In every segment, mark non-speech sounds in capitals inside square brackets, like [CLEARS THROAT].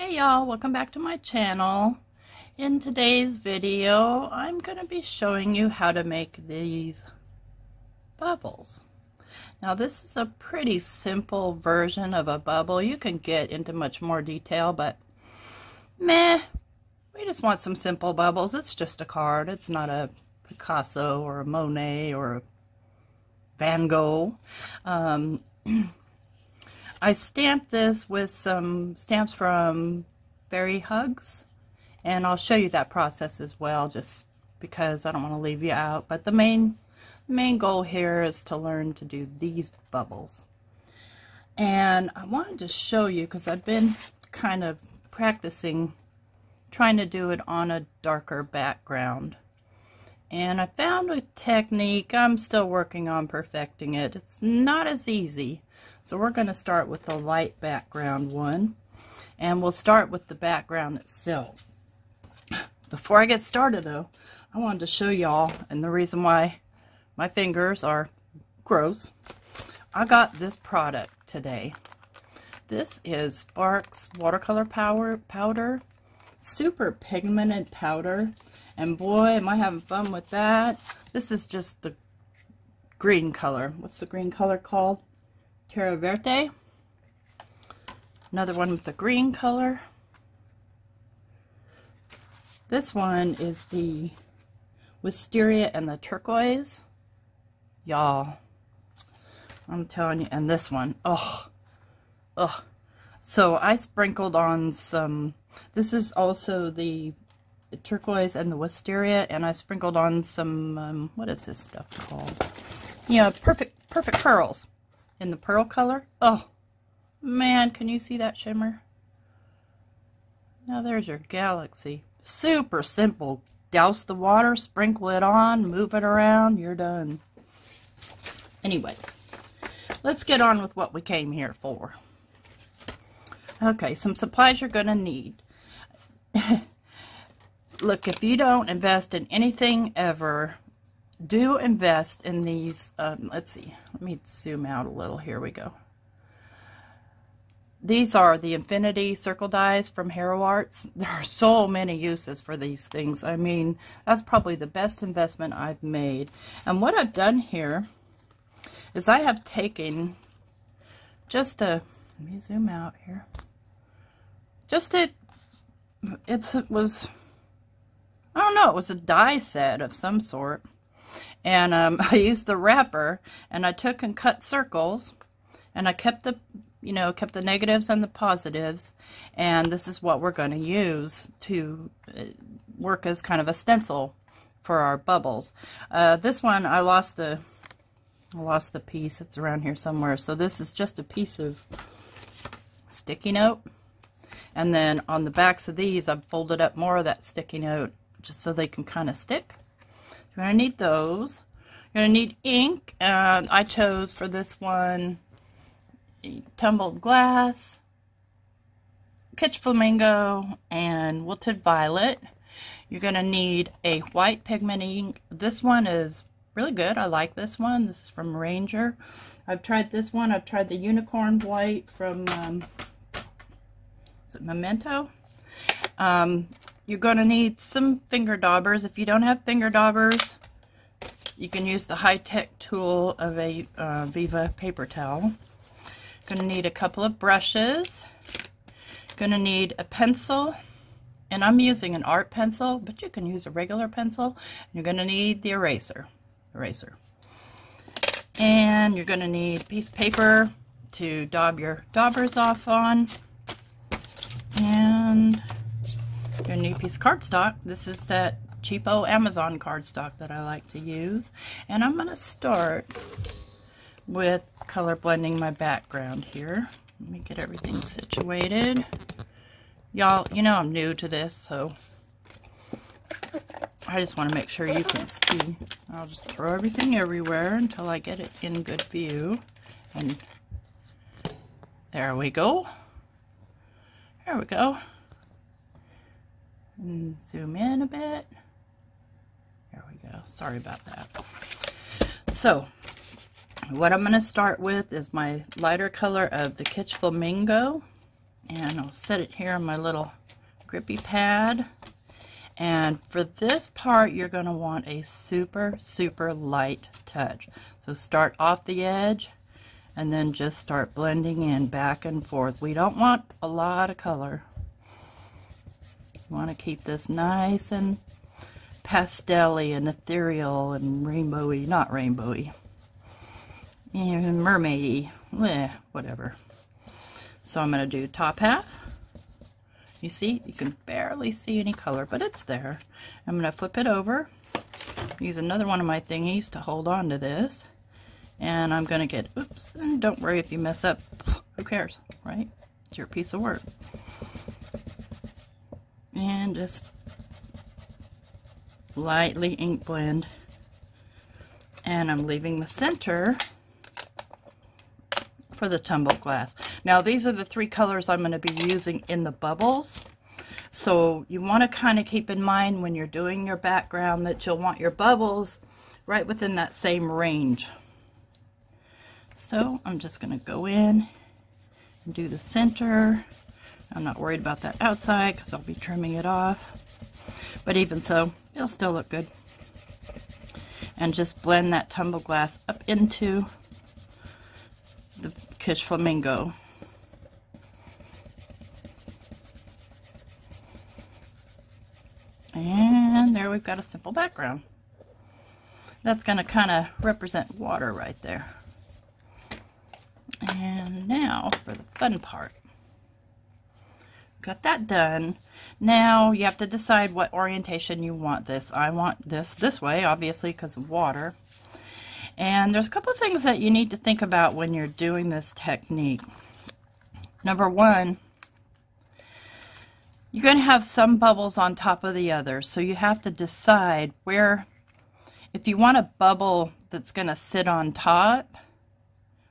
Hey y'all, welcome back to my channel. In today's video, I'm going to be showing you how to make these bubbles. Now this is a pretty simple version of a bubble. You can get into much more detail, but meh, we just want some simple bubbles. It's just a card. It's not a Picasso or a Monet or a Van Gogh. Um, [CLEARS THROAT] I stamped this with some stamps from Fairy Hugs, and I'll show you that process as well, just because I don't want to leave you out. But the main, main goal here is to learn to do these bubbles. And I wanted to show you, because I've been kind of practicing trying to do it on a darker background. And I found a technique, I'm still working on perfecting it. It's not as easy. So we're going to start with the light background one. And we'll start with the background itself. Before I get started though, I wanted to show y'all, and the reason why my fingers are gross, I got this product today. This is Sparks Watercolor Power Powder, super pigmented powder. And boy, am I having fun with that. This is just the green color. What's the green color called? Terra Verde. Another one with the green color. This one is the wisteria and the turquoise. Y'all, I'm telling you, and this one, oh, oh. So I sprinkled on some, this is also the turquoise and the wisteria, and I sprinkled on some, um, what is this stuff called? Yeah, perfect, perfect pearls in the pearl color. Oh, man, can you see that shimmer? Now there's your galaxy. Super simple. Douse the water, sprinkle it on, move it around, you're done. Anyway, let's get on with what we came here for. Okay, some supplies you're going to need. Look, if you don't invest in anything ever, do invest in these. Um, let's see. Let me zoom out a little. Here we go. These are the Infinity Circle Dies from Hero Arts. [LAUGHS] There are so many uses for these things. I mean, that's probably the best investment I've made. And what I've done here is I have taken just a, let me zoom out here. Just a, it's, it was, I don't know, it was a die set of some sort. And um, [LAUGHS] I used the wrapper and I took and cut circles and I kept the, you know, kept the negatives and the positives. And this is what we're going to use to uh, work as kind of a stencil for our bubbles. Uh, this one, I lost the, I lost the piece. It's around here somewhere. So this is just a piece of sticky note. And then on the backs of these, I've folded up more of that sticky note just so they can kind of stick. You're going to need those. You're going to need ink. Uh, I chose for this one tumbled glass, Kitsch Flamingo, and wilted violet. You're going to need a white pigment ink. This one is really good. I like this one. This is from Ranger. I've tried this one. I've tried the unicorn white from, um, is it Memento? Um, you're going to need some finger daubers. If you don't have finger daubers, you can use the high-tech tool of a uh, Viva paper towel. Going to need a couple of brushes. Going to need a pencil. And I'm using an art pencil, but you can use a regular pencil. You're going to need the eraser. Eraser. And you're going to need a piece of paper to daub your daubers off on. And your new piece of cardstock. This is that cheapo Amazon cardstock that I like to use. And I'm going to start with color blending my background here. Let me get everything situated. Y'all, you know I'm new to this, so I just want to make sure you can see. I'll just throw everything everywhere until I get it in good view. And there we go. There we go. And zoom in a bit. There we go. Sorry about that. So, what I'm going to start with is my lighter color of the Kitsch Flamingo. And I'll set it here on my little grippy pad. And for this part, you're going to want a super, super light touch. So start off the edge and then just start blending in back and forth. We don't want a lot of color. You want to keep this nice and pastel and ethereal and rainbowy, not rainbowy, and mermaidy, eh, whatever. So I'm going to do top half. You see, you can barely see any color, but it's there. I'm going to flip it over, use another one of my thingies to hold on to this, and I'm going to get, oops, and don't worry if you mess up, who cares, right? It's your piece of work. And just lightly ink blend. And I'm leaving the center for the tumble glass. Now these are the three colors I'm going to be using in the bubbles. So you want to kind of keep in mind when you're doing your background that you'll want your bubbles right within that same range. So I'm just going to go in and do the center. I'm not worried about that outside because I'll be trimming it off. But even so, it'll still look good. And just blend that tumble glass up into the Kitsch Flamingo. And there we've got a simple background. That's going to kind of represent water right there. And now for the fun part. Got that done. Now you have to decide what orientation you want this. I want this this way, obviously, because of water. And there's a couple things that you need to think about when you're doing this technique. Number one, you're going to have some bubbles on top of the other. So you have to decide where, if you want a bubble that's going to sit on top,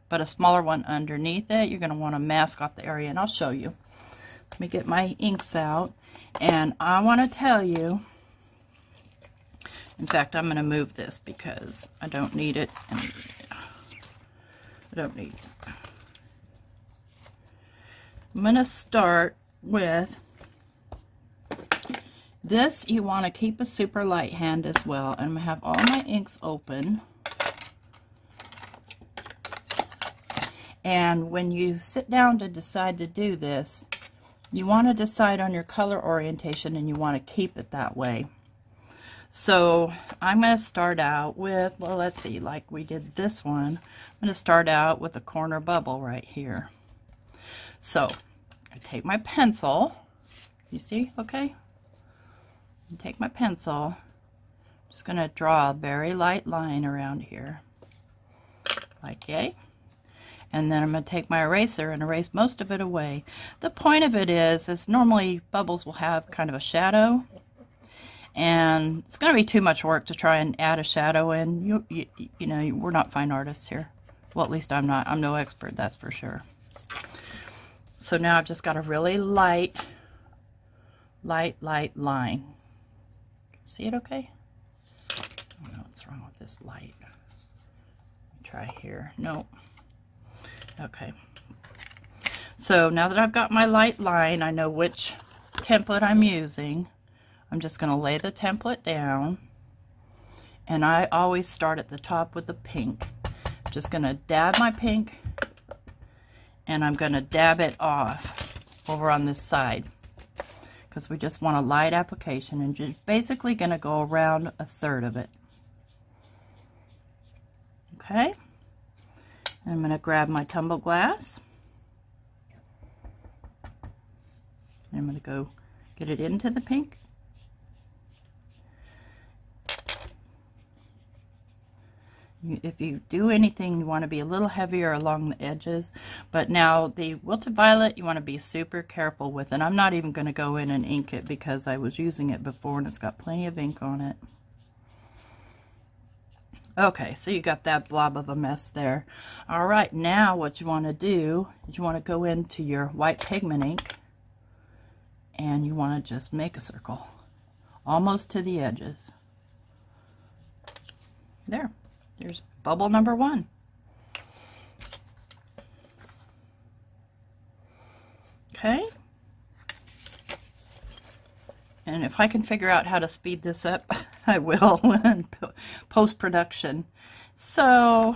but a smaller one underneath it, you're going to want to mask off the area. And I'll show you. Let me get my inks out. And I want to tell you, in fact, I'm going to move this because I don't need it. I don't need it. I'm going to start with this. You want to keep a super light hand as well. And I'm going to have all my inks open. And when you sit down to decide to do this, you want to decide on your color orientation and you want to keep it that way. So I'm going to start out with, well, let's see, like we did this one. I'm going to start out with a corner bubble right here. So I take my pencil, you see, okay? take my pencil, I'm just going to draw a very light line around here, like yay and then I'm going to take my eraser and erase most of it away. The point of it is, is normally bubbles will have kind of a shadow, and it's going to be too much work to try and add a shadow in. You, you, you know, we're not fine artists here. Well, at least I'm not. I'm no expert, that's for sure. So now I've just got a really light, light, light line. See it okay? I don't know what's wrong with this light. Try here. Nope. Okay. So now that I've got my light line, I know which template I'm using. I'm just going to lay the template down. And I always start at the top with the pink. I'm just going to dab my pink and I'm going to dab it off over on this side because we just want a light application and just basically going to go around a third of it. Okay. I'm going to grab my tumble glass. I'm going to go get it into the pink. If you do anything, you want to be a little heavier along the edges. But now the Wilted Violet, you want to be super careful with. And I'm not even going to go in and ink it because I was using it before and it's got plenty of ink on it. Okay, so you got that blob of a mess there. All right, now what you want to do is you want to go into your white pigment ink and you want to just make a circle almost to the edges. There, there's bubble number one. Okay. And if I can figure out how to speed this up, [LAUGHS] [LAUGHS] I will in [LAUGHS] post-production. So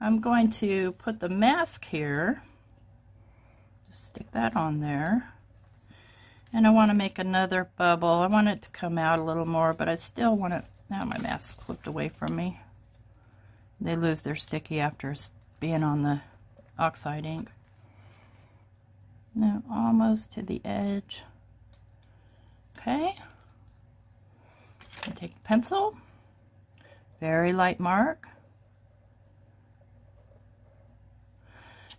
I'm going to put the mask here. Just stick that on there. And I want to make another bubble. I want it to come out a little more, but I still want it... Now my mask slipped away from me. They lose their sticky after being on the oxide ink. Now almost to the edge. Okay. Take the pencil, very light mark.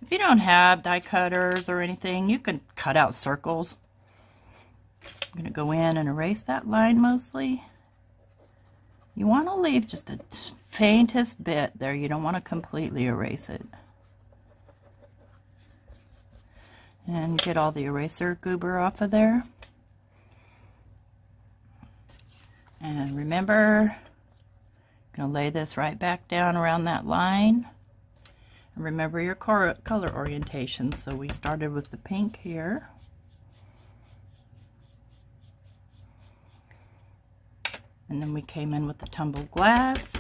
If you don't have die cutters or anything, you can cut out circles. I'm going to go in and erase that line mostly. You want to leave just a faintest bit there. You don't want to completely erase it. And get all the eraser goober off of there. And remember, I'm going to lay this right back down around that line. And remember your color orientation. So we started with the pink here. And then we came in with the tumbled glass.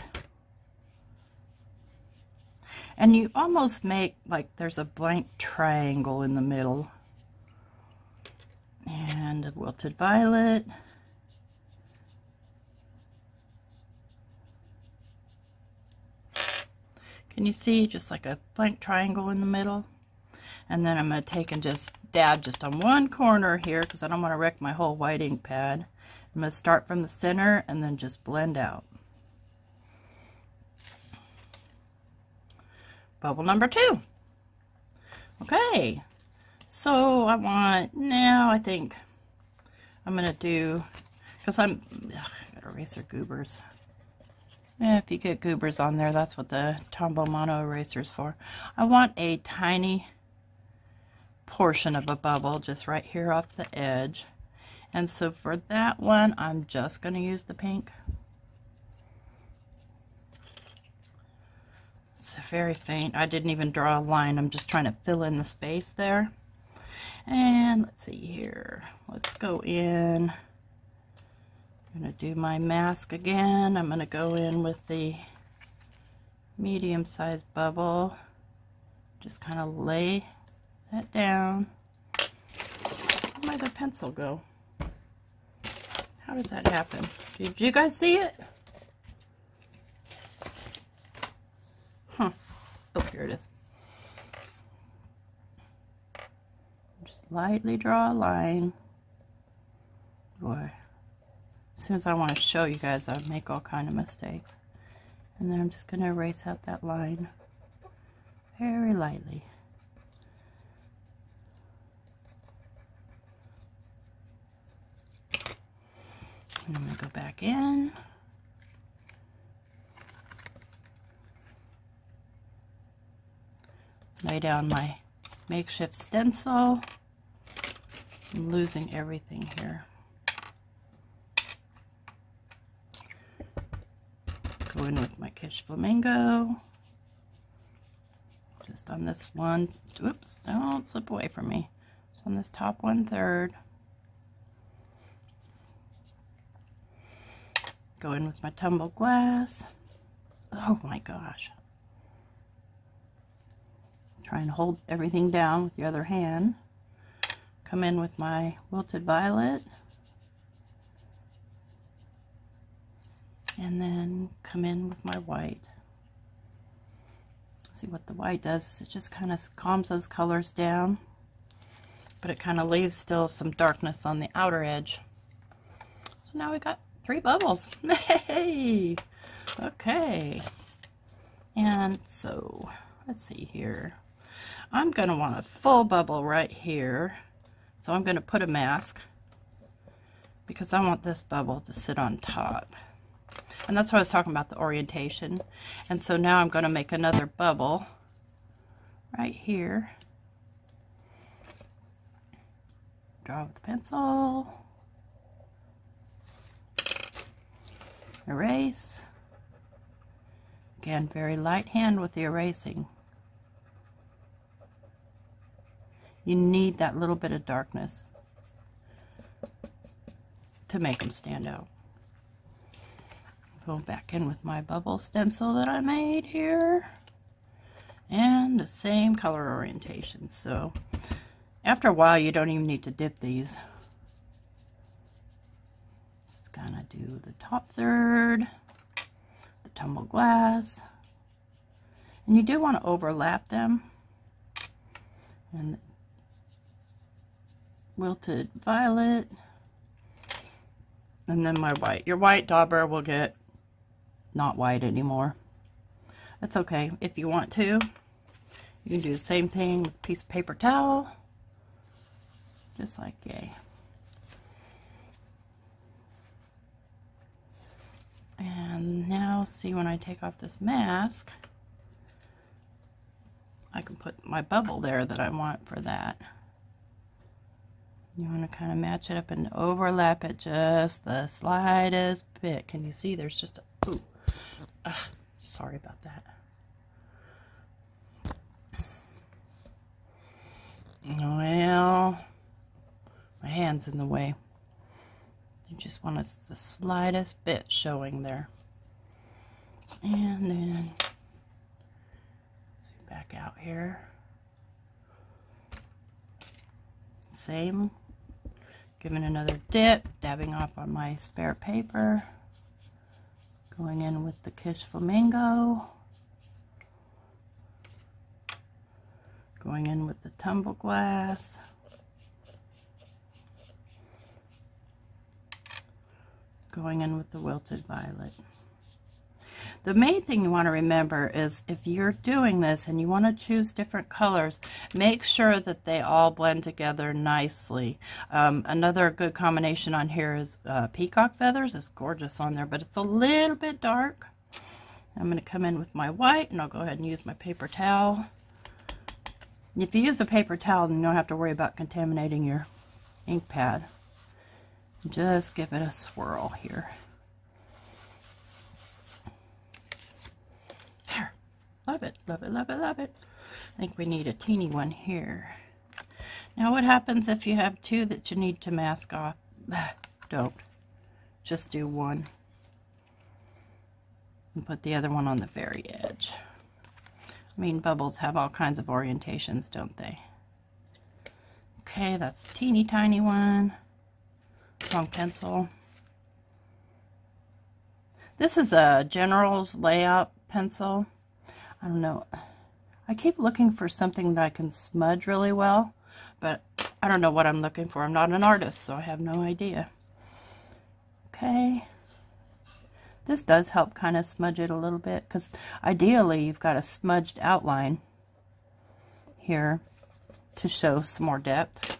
And you almost make like there's a blank triangle in the middle. And a wilted violet. Can you see just like a blank triangle in the middle? And then I'm going to take and just dab just on one corner here because I don't want to wreck my whole white ink pad. I'm going to start from the center and then just blend out. Bubble number two. Okay, so I want, now I think I'm going to do, because I'm, ugh, got eraser goobers. If you get goobers on there, that's what the Tombow Mono Eraser is for. I want a tiny portion of a bubble just right here off the edge. And so for that one, I'm just going to use the pink. It's very faint. I didn't even draw a line. I'm just trying to fill in the space there. And let's see here. Let's go in. I'm going to do my mask again. I'm going to go in with the medium-sized bubble. Just kind of lay that down. Where did the pencil go? How does that happen? Did you guys see it? Huh. Oh, here it is. Just lightly draw a line. Boy. As soon as I want to show you guys, I make all kind of mistakes. And then I'm just going to erase out that line very lightly. And I'm going to go back in. Lay down my makeshift stencil. I'm losing everything here. With my Kitsch Flamingo. Just on this one. Oops, don't slip away from me. Just on this top one third. Go in with my tumbled glass. Oh my gosh. Try and hold everything down with the other hand. Come in with my wilted violet. And then come in with my white. See what the white does is it just kind of calms those colors down, but it kind of leaves still some darkness on the outer edge. So now we've got three bubbles. [LAUGHS] Hey! Okay. And so, let's see here. I'm going to want a full bubble right here. So I'm going to put a mask because I want this bubble to sit on top. And that's what I was talking about, the orientation. And so now I'm going to make another bubble right here. Draw with the pencil. Erase. Again, very light hand with the erasing. You need that little bit of darkness. to make them stand out. Go back in with my bubble stencil that I made here. And the same color orientation. So after a while, you don't even need to dip these. Just kind of do the top third, the tumble glass. And you do want to overlap them. And wilted violet. And then my white. Your white dauber will get not white anymore. That's okay. If you want to, you can do the same thing with a piece of paper towel. Just like yay. And now see when I take off this mask, I can put my bubble there that I want for that. You want to kind of match it up and overlap it just the slightest bit. Can you see there's just a, ooh, uh, sorry about that. Well, my hand's in the way. You just want us the slightest bit showing there. And then, zoom back out here. Same, giving another dip, dabbing off on my spare paper. Going in with the Kitsch Flamingo. Going in with the tumble glass. Going in with the wilted violet. The main thing you want to remember is if you're doing this and you want to choose different colors, make sure that they all blend together nicely. Um, another good combination on here is uh, peacock feathers. It's gorgeous on there, but it's a little bit dark. I'm going to come in with my white and I'll go ahead and use my paper towel. If you use a paper towel, then you don't have to worry about contaminating your ink pad. Just give it a swirl here. There. Love it, love it, love it, love it. I think we need a teeny one here. Now what happens if you have two that you need to mask off? [SIGHS] Don't. Just do one. And put the other one on the very edge. I mean, bubbles have all kinds of orientations, don't they? Okay, that's teeny tiny one. Wrong pencil. This is a General's Layout pencil. I don't know. I keep looking for something that I can smudge really well, but I don't know what I'm looking for. I'm not an artist, so I have no idea. Okay. This does help kind of smudge it a little bit because ideally you've got a smudged outline here to show some more depth.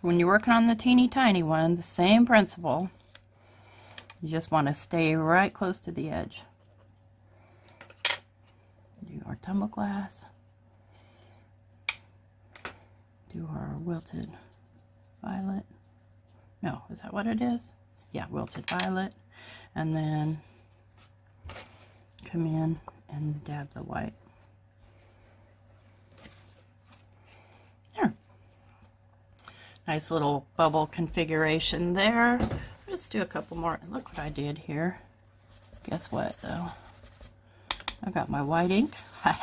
When you're working on the teeny tiny one, the same principle. You just want to stay right close to the edge. Our tumble glass. Do our wilted violet. No, is that what it is? Yeah, wilted violet and then come in and dab the white. There. Nice little bubble configuration there. Just do a couple more. Look what I did here. Guess what though? I got my white ink. [LAUGHS]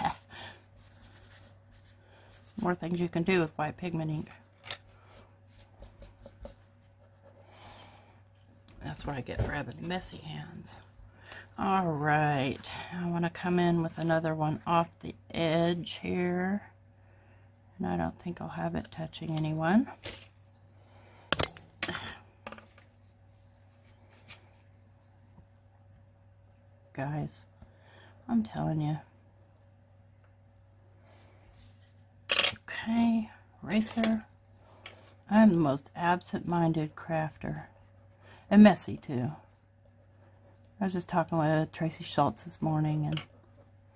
more things you can do with white pigment ink. That's what I get for having messy hands. All right, I want to come in with another one off the edge here. And I don't think I'll have it touching anyone. [SIGHS] Guys, I'm telling you. Okay, racer. I'm the most absent-minded crafter and messy too. I was just talking with Tracy Schultz this morning, and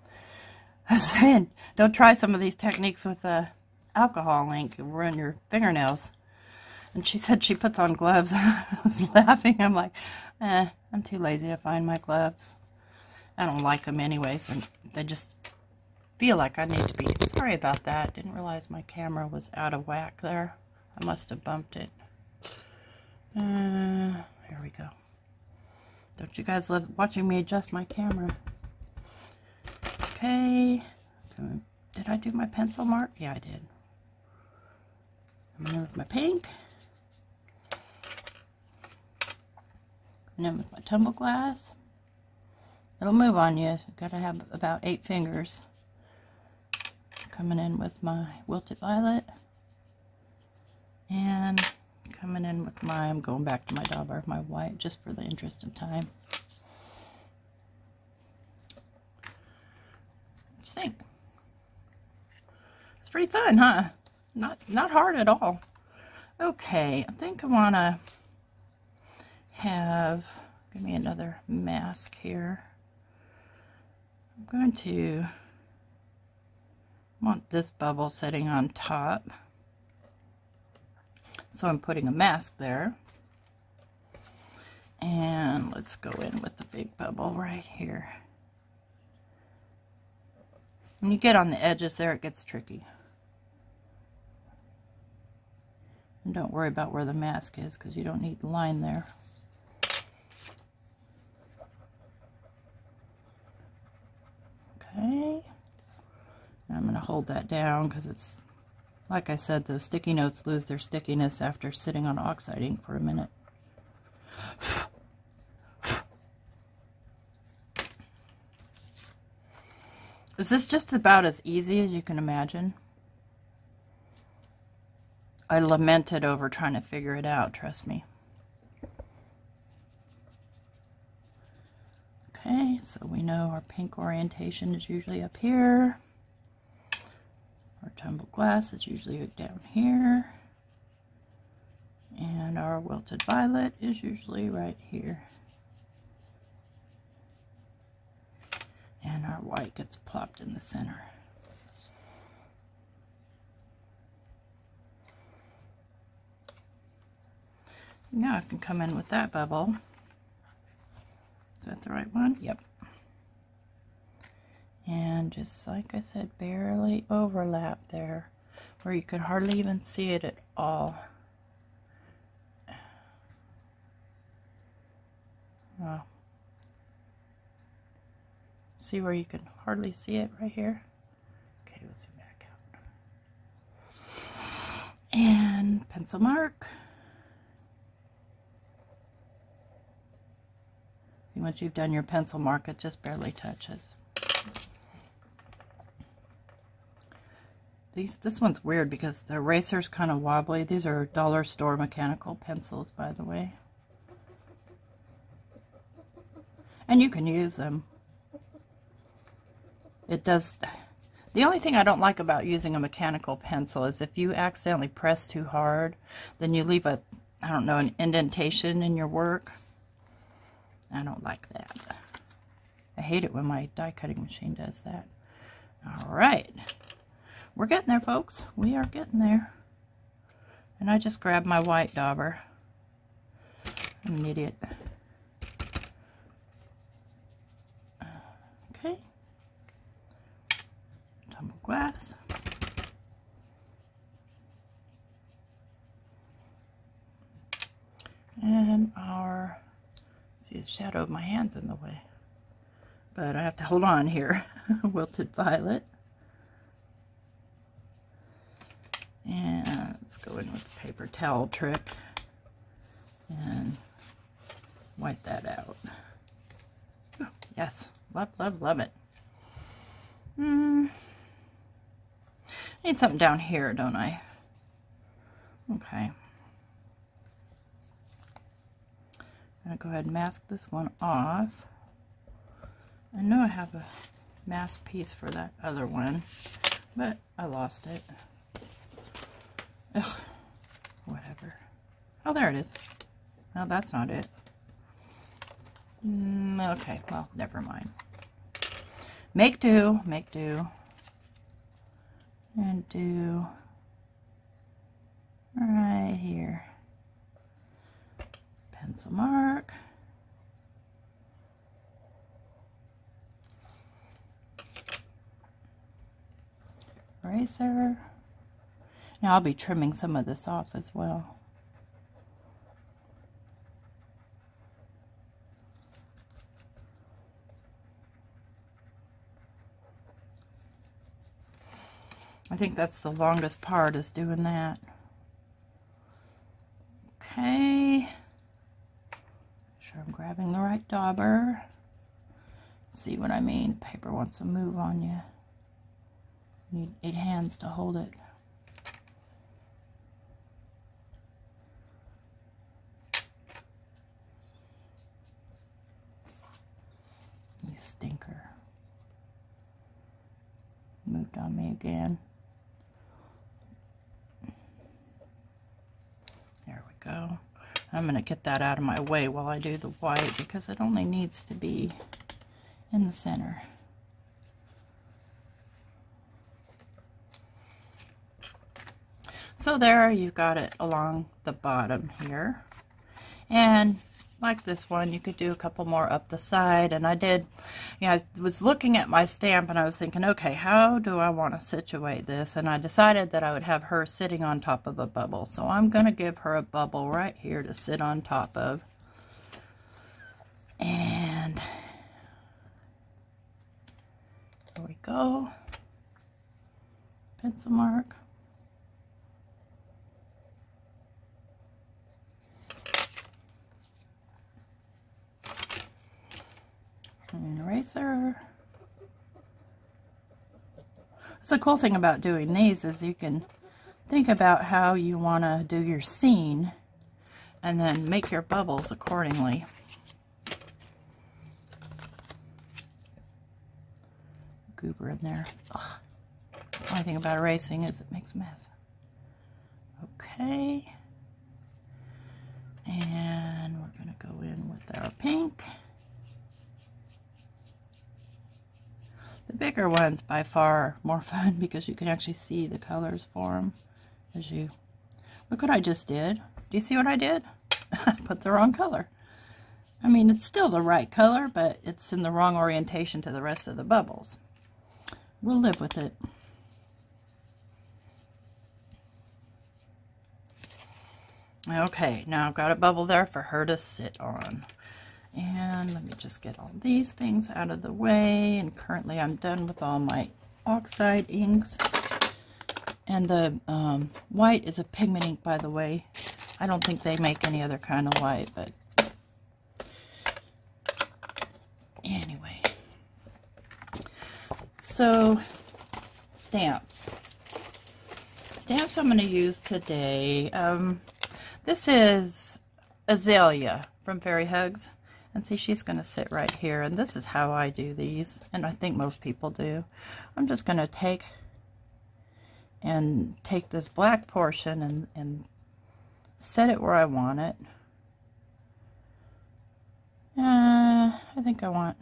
[LAUGHS] I was saying, don't try some of these techniques with alcohol ink and ruin your fingernails. And she [LAUGHS] said she puts on gloves. [LAUGHS] I was laughing. I'm like, eh, I'm too lazy to find my gloves. I don't like them anyways, and they just feel like I need to be. Sorry about that. Didn't realize my camera was out of whack there. I must have bumped it. Uh, here we go. Don't you guys love watching me adjust my camera? Okay. Did I do my pencil mark? Yeah, I did. I'm in with my pink. And then with my tumble glass. It'll move on you. You've got to have about eight fingers. Coming in with my wilted violet. And coming in with my, I'm going back to my dauber, of my white, just for the interest of time. What you think? It's pretty fun, huh? Not, not hard at all. Okay, I think I want to have, give me another mask here. I'm going to want this bubble sitting on top. So I'm putting a mask there. And let's go in with the big bubble right here. When you get on the edges there, it gets tricky. And don't worry about where the mask is because you don't need the line there. Okay. I'm going to hold that down because it's, like I said, those sticky notes lose their stickiness after sitting on oxide ink for a minute. Is this just about as easy as you can imagine? I lamented over trying to figure it out, trust me. We know our pink orientation is usually up here. Our tumble glass is usually down here. And our wilted violet is usually right here. And our white gets plopped in the center. Now I can come in with that bubble. Is that the right one? Yep. And just like I said, barely overlap there where you could hardly even see it at all. See where you can hardly see it right here? Okay, we'll zoom back out. And pencil mark. once you've done your pencil mark, it just barely touches. These, this one's weird because the eraser's kind of wobbly. These are dollar store mechanical pencils, by the way. And you can use them. It does... The only thing I don't like about using a mechanical pencil is if you accidentally press too hard, then you leave a, I don't know, an indentation in your work. I don't like that. I hate it when my die cutting machine does that. All right. We're getting there, folks. We are getting there. And I just grabbed my white dauber. I'm an idiot. Okay. Tumble glass. And our See, the shadow of my hand's in the way. But I have to hold on here. [LAUGHS] Wilted violet. And let's go in with the paper towel trick and wipe that out. Oh, yes, love, love, love it. Hmm. Need something down here, don't I? Okay. I'm going to go ahead and mask this one off. I know I have a mask piece for that other one, but I lost it. Ugh, whatever. Oh, there it is. Well, that's not it. Mm, okay, well, never mind. Make do, make do. And do right here pencil mark. Eraser. Now I'll be trimming some of this off as well. I think that's the longest part is doing that. Okay. Sure I'm grabbing the right dauber. See what I mean? Paper wants to move on you. You need eight hands to hold it. Stinker. Moved on me again. There we go. I'm going to get that out of my way while I do the white because it only needs to be in the center. So there you've got it along the bottom here. And like this one, you could do a couple more up the side. And I did, you know, I was looking at my stamp and I was thinking, okay, how do I want to situate this? And I decided that I would have her sitting on top of a bubble. So I'm going to give her a bubble right here to sit on top of. And there we go. Pencil mark. An eraser. So the cool thing about doing these is you can think about how you want to do your scene and then make your bubbles accordingly. Goober in there. Ugh. The only thing about erasing is it makes a mess. Okay. And we're going to go in with our pink. The bigger ones by far more [LAUGHS] fun because you can actually see the colors form as you look what I just did. Do you see what I did? [LAUGHS] I put the wrong color. I mean, it's still the right color, but it's in the wrong orientation to the rest of the bubbles. We'll live with it. Okay, now I've got a bubble there for her to sit on. And let me just get all these things out of the way. And currently I'm done with all my oxide inks. And the um, white is a pigment ink, by the way. I don't think they make any other kind of white, but anyway. So, stamps. Stamps I'm going to use today. Um, this is Azalea from Fairy Hugs. And see, she's going to sit right here. And this is how I do these. And I think most people do. I'm just going to take and take this black portion and, and set it where I want it. Uh, I think I want,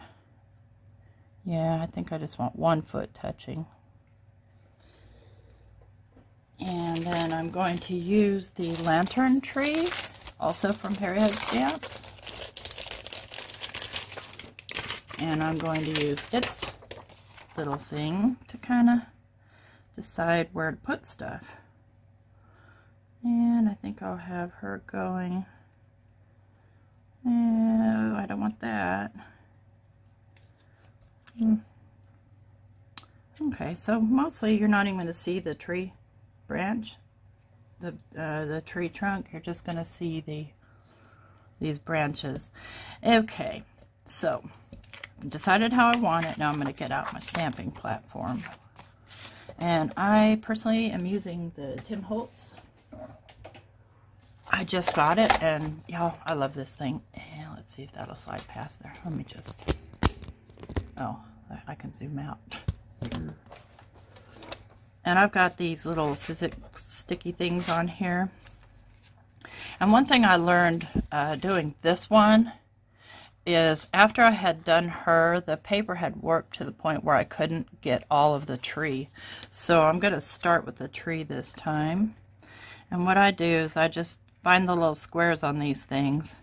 yeah, I think I just want one foot touching. And then I'm going to use the lantern tree, also from Fairy Hug Stamps. And I'm going to use its little thing to kind of decide where to put stuff. And I think I'll have her going, no, I don't want that. Hmm. Okay, so mostly you're not even going to see the tree branch, the uh, the tree trunk. You're just going to see the these branches. Okay, so decided how I want it. Now I'm going to get out my stamping platform. And I personally am using the Tim Holtz. I just got it, and y'all, I love this thing. And let's see if that'll slide past there. Let me just, oh, I can zoom out. And I've got these little Sizzix sticky things on here. And one thing I learned uh, doing this one is after I had done her, the paper had warped to the point where I couldn't get all of the tree. So I'm going to start with the tree this time. And what I do is I just find the little squares on these things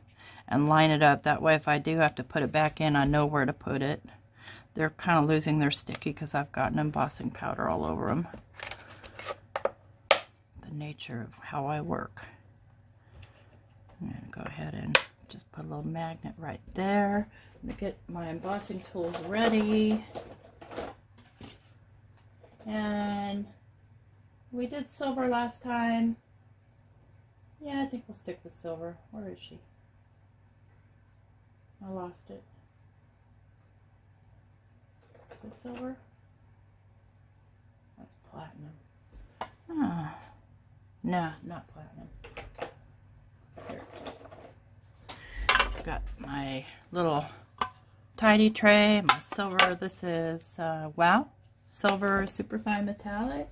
and line it up. That way if I do have to put it back in, I know where to put it. They're kind of losing their sticky because I've gotten embossing powder all over them. The nature of how I work. I'm going to go ahead and just put a little magnet right there. Get my embossing tools ready. And We did silver last time. Yeah, I think we'll stick with silver. Where is she? I lost it. The silver? That's platinum. Ah. No, not platinum. Here it is. Got my little tidy tray, my silver. This is, uh, wow, silver superfine metallic.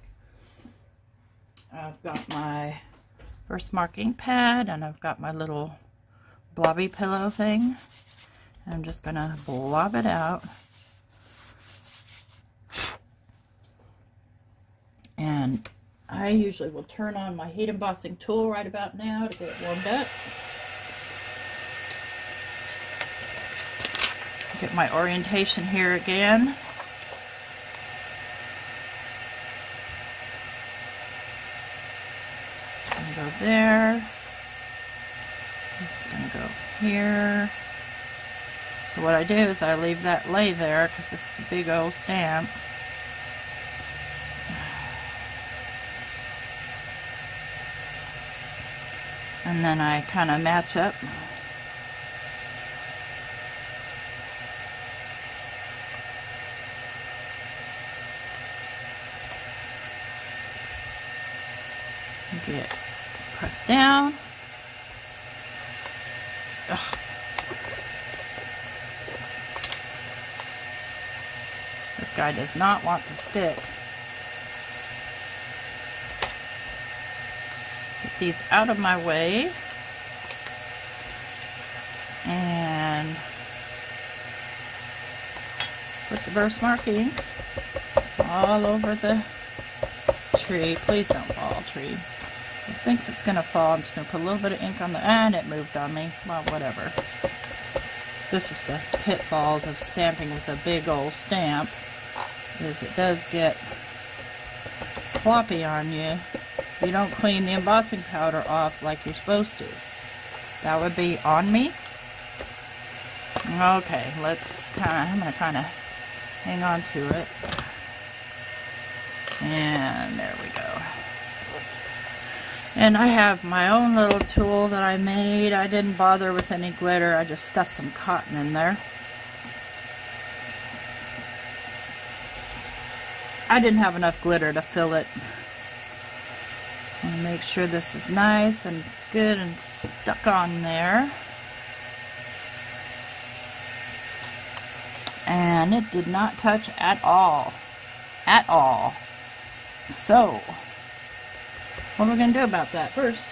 I've got my first marking pad and I've got my little blobby pillow thing. I'm just going to blob it out. And I usually will turn on my heat embossing tool right about now to get it warmed up. Get my orientation here again. go there. It's gonna go here. So what I do is I leave that lay there because this is a big old stamp. And then I kind of match up get press down. Ugh. Guy does not want to stick. Get these out of my way. And put the Versamark ink all over the tree. Please don't fall, tree thinks it's going to fall. I'm just going to put a little bit of ink on the... And it moved on me. Well, whatever. This is the pitfalls of stamping with a big old stamp. Is it does get floppy on you. You don't clean the embossing powder off like you're supposed to. That would be on me. Okay, let's kind of... I'm going to kind of hang on to it. And there we go. And I have my own little tool that I made. I didn't bother with any glitter. I just stuffed some cotton in there. I didn't have enough glitter to fill it. Make sure this is nice and good and stuck on there. And it did not touch at all. At all. So, what are we going to do about that? First,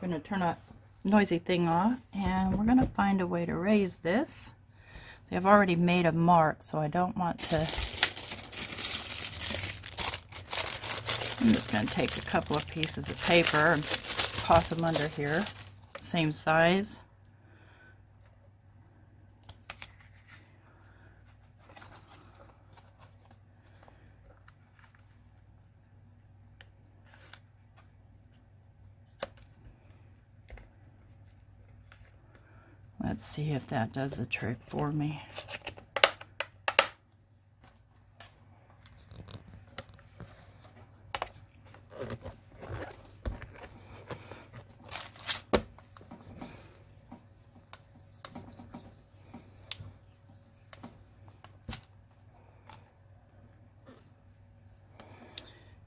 we're going to turn that noisy thing off and we're going to find a way to raise this. See, I've already made a mark, so I don't want to... I'm just going to take a couple of pieces of paper and toss them under here, same size. Let's see if that does the trick for me.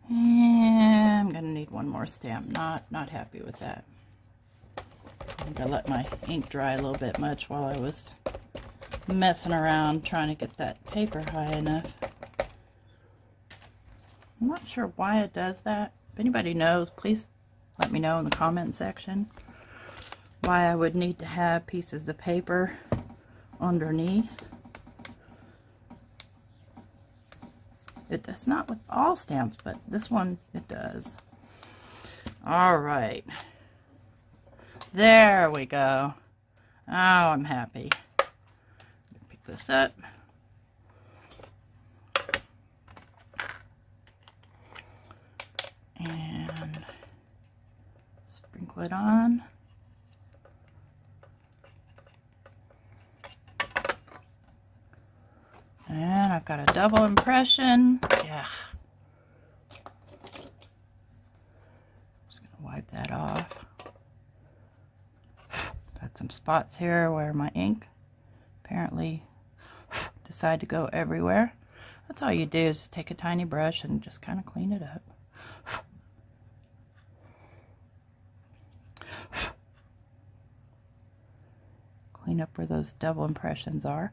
And I'm going to need one more stamp. Not, not happy with that. I think I let my ink dry a little bit much while I was messing around trying to get that paper high enough. I'm not sure why it does that. If anybody knows, please let me know in the comment section why I would need to have pieces of paper underneath. It does not with all stamps, but this one it does. All right. There we go. Oh, I'm happy. Pick this up. And sprinkle it on. And I've got a double impression. Yeah. wipe that off. Got some spots here where my ink apparently decided to go everywhere. That's all you do is take a tiny brush and just kind of clean it up. Clean up where those double impressions are.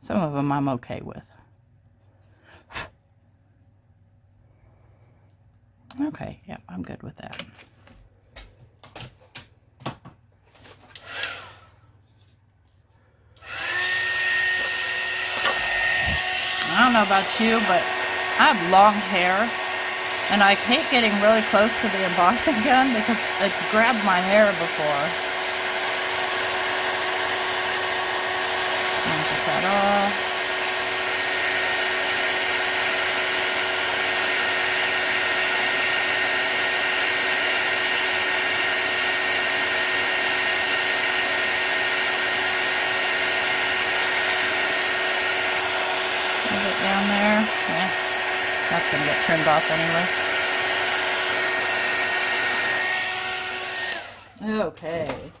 Some of them I'm okay with. Okay, yeah, I'm good with that. I don't know about you, but I have long hair and I hate getting really close to the embossing gun because it's grabbed my hair before. Get that off. down there. Yeah, that's going to get trimmed off anyway. Okay.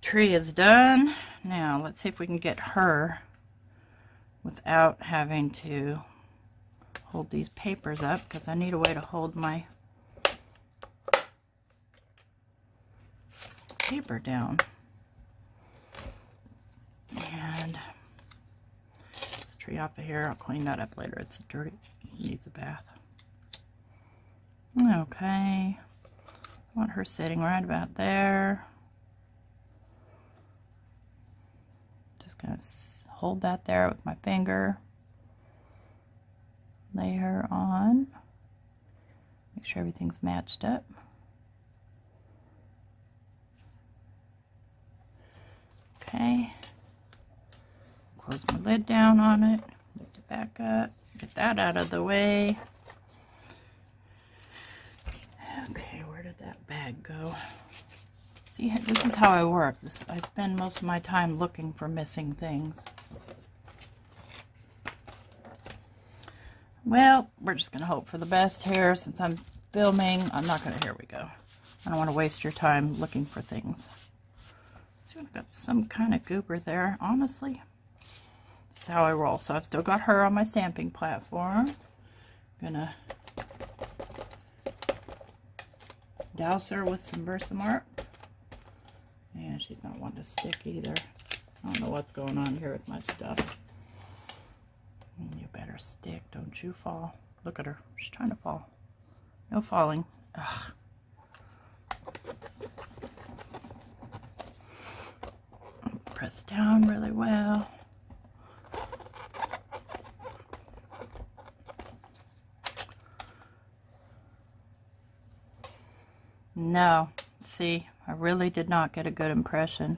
Tree is done. Now, let's see if we can get her without having to hold these papers up because I need a way to hold my paper down. And this tree off of here. I'll clean that up later. It's dirty. Needs a bath. Okay. I want her sitting right about there. Just going to hold that there with my finger. Lay her on. Make sure everything's matched up. Okay close my lid down on it, lift it back up, get that out of the way. Okay, where did that bag go? See, this is how I work. This, I spend most of my time looking for missing things. Well, we're just going to hope for the best here since I'm filming. I'm not going to, here we go. I don't want to waste your time looking for things. See, I've got some kind of goober there, honestly how I roll. So I've still got her on my stamping platform. I'm Gonna douse her with some Versamark. And she's not one to stick either. I don't know what's going on here with my stuff. Mm, you better stick, don't you fall. Look at her. She's trying to fall. No falling. Ugh. Press down really well. No, see, I really did not get a good impression.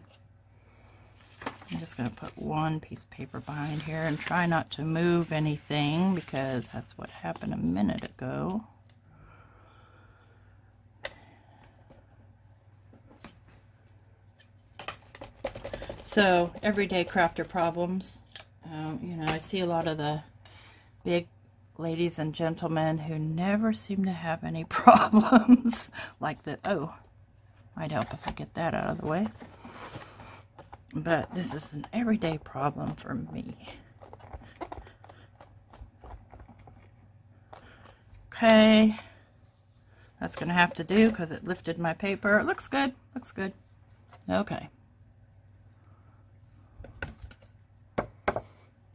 I'm just going to put one piece of paper behind here and try not to move anything because that's what happened a minute ago. So, everyday crafter problems. Um, you know, I see a lot of the big ladies and gentlemen who never seem to have any [LAUGHS] problems like that. Oh, might help if I get that out of the way. But this is an everyday problem for me. Okay. That's going to have to do because it lifted my paper. It looks good. Looks good. Okay.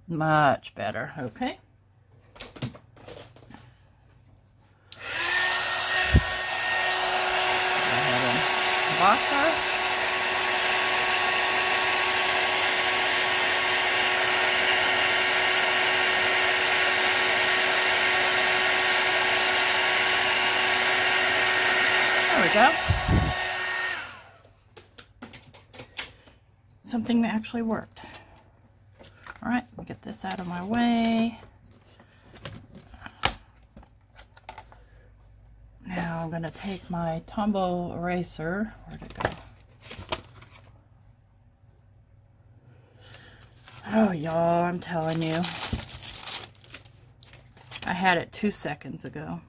Much better. Okay. There we go. Something that actually worked. All right, get this out of my way. I'm going to take my Tombow eraser. Where'd it go? Oh, y'all, I'm telling you. I had it two seconds ago.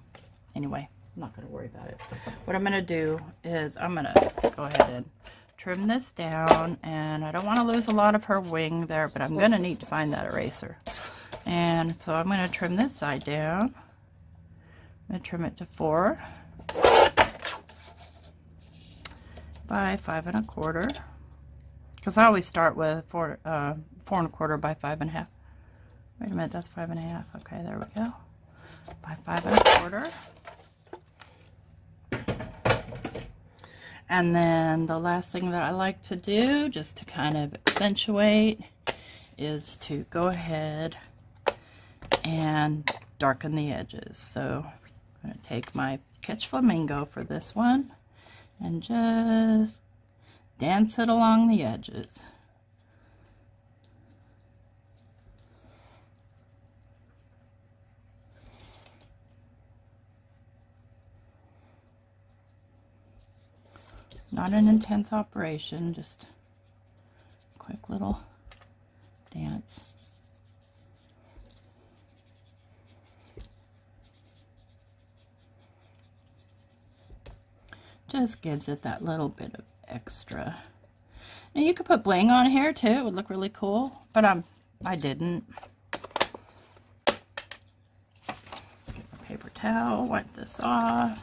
Anyway, I'm not going to worry about it. What I'm going to do is I'm going to go ahead and trim this down. And I don't want to lose a lot of her wing there, but I'm going to need to find that eraser. And so I'm going to trim this side down. I'm going to trim it to four by five and a quarter. Because I always start with four, uh, four and a quarter by five and a half. Wait a minute, that's five and a half. Okay, there we go. By five and a quarter. And then the last thing that I like to do, just to kind of accentuate, is to go ahead and darken the edges. So I'm going to take my Kitsch Flamingo for this one and just dance it along the edges. Not an intense operation, just quick little dance. Just gives it that little bit of extra. And you could put bling on here too. It would look really cool. But um, I didn't. paper towel, wipe this off.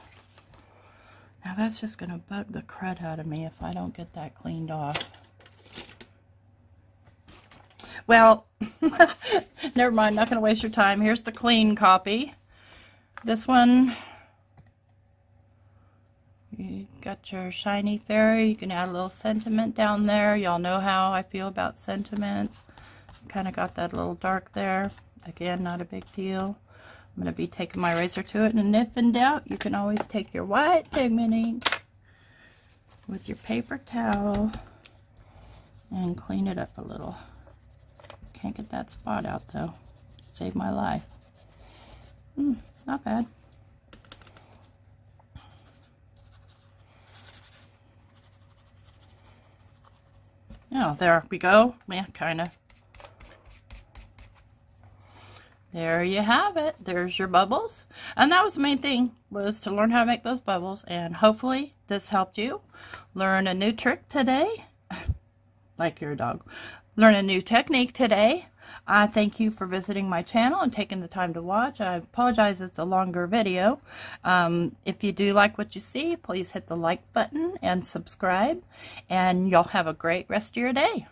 Now that's just going to bug the crud out of me if I don't get that cleaned off. Well, [LAUGHS] never mind, not going to waste your time. Here's the clean copy. This one, you got your shiny fairy. You can add a little sentiment down there. Y'all know how I feel about sentiments. Kind of got that little dark there. Again, not a big deal. I'm going to be taking my razor to it, and if in doubt, you can always take your white pigment ink with your paper towel and clean it up a little. Can't get that spot out, though. Saved my life. Hmm, not bad. Yeah, there we go. Yeah, kind of. there you have it. There's your bubbles. And that was the main thing, was to learn how to make those bubbles. And hopefully this helped you learn a new trick today. [LAUGHS] like your dog. Learn a new technique today. I thank you for visiting my channel and taking the time to watch. I apologize it's a longer video. Um, if you do like what you see, please hit the like button and subscribe. And y'all have a great rest of your day.